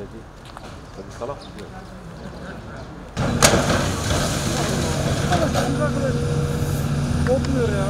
Dedi. Hadi salak mı diyor. Kopmuyor ya.